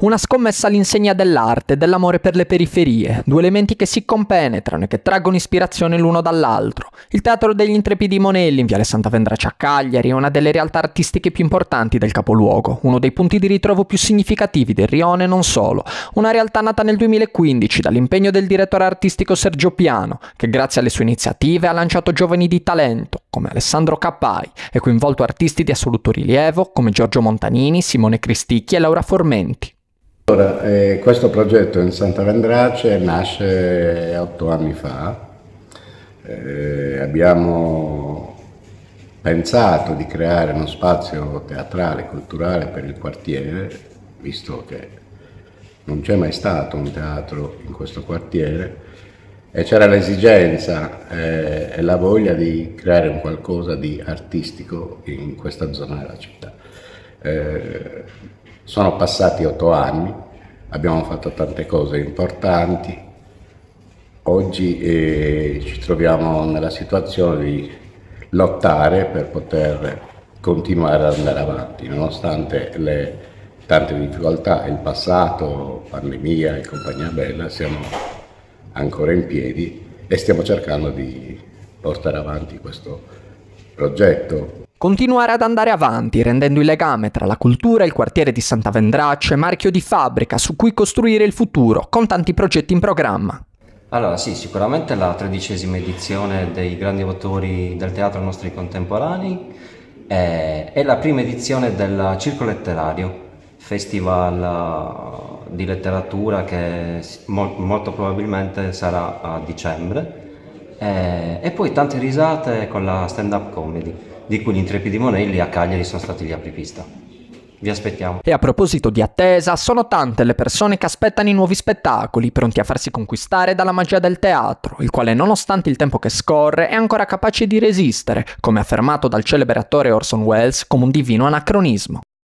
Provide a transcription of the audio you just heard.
Una scommessa all'insegna dell'arte e dell'amore per le periferie, due elementi che si compenetrano e che traggono ispirazione l'uno dall'altro. Il Teatro degli Intrepidi Monelli in Viale Santa Vendrace a Cagliari è una delle realtà artistiche più importanti del capoluogo, uno dei punti di ritrovo più significativi del Rione e non solo. Una realtà nata nel 2015 dall'impegno del direttore artistico Sergio Piano, che grazie alle sue iniziative ha lanciato giovani di talento, come Alessandro Cappai, e coinvolto artisti di assoluto rilievo come Giorgio Montanini, Simone Cristicchi e Laura Formenti. Allora, eh, questo progetto in Santa Vendrace nasce otto anni fa. Eh, abbiamo pensato di creare uno spazio teatrale, culturale per il quartiere, visto che non c'è mai stato un teatro in questo quartiere e c'era l'esigenza eh, e la voglia di creare un qualcosa di artistico in questa zona della città. Sono passati otto anni, abbiamo fatto tante cose importanti, oggi eh, ci troviamo nella situazione di lottare per poter continuare ad andare avanti, nonostante le tante difficoltà, il passato, pandemia e compagnia bella, siamo ancora in piedi e stiamo cercando di portare avanti questo progetto Continuare ad andare avanti, rendendo il legame tra la cultura e il quartiere di Santa Vendrace marchio di fabbrica su cui costruire il futuro, con tanti progetti in programma. Allora sì, sicuramente la tredicesima edizione dei grandi autori del teatro nostri contemporanei è, è la prima edizione del Circo Letterario, festival di letteratura che molto probabilmente sarà a dicembre, e, e poi tante risate con la stand-up comedy di cui gli Intrepidi Monelli a Cagliari sono stati gli apripista. Vi aspettiamo. E a proposito di attesa, sono tante le persone che aspettano i nuovi spettacoli, pronti a farsi conquistare dalla magia del teatro, il quale nonostante il tempo che scorre è ancora capace di resistere, come affermato dal celebre attore Orson Welles come un divino anacronismo.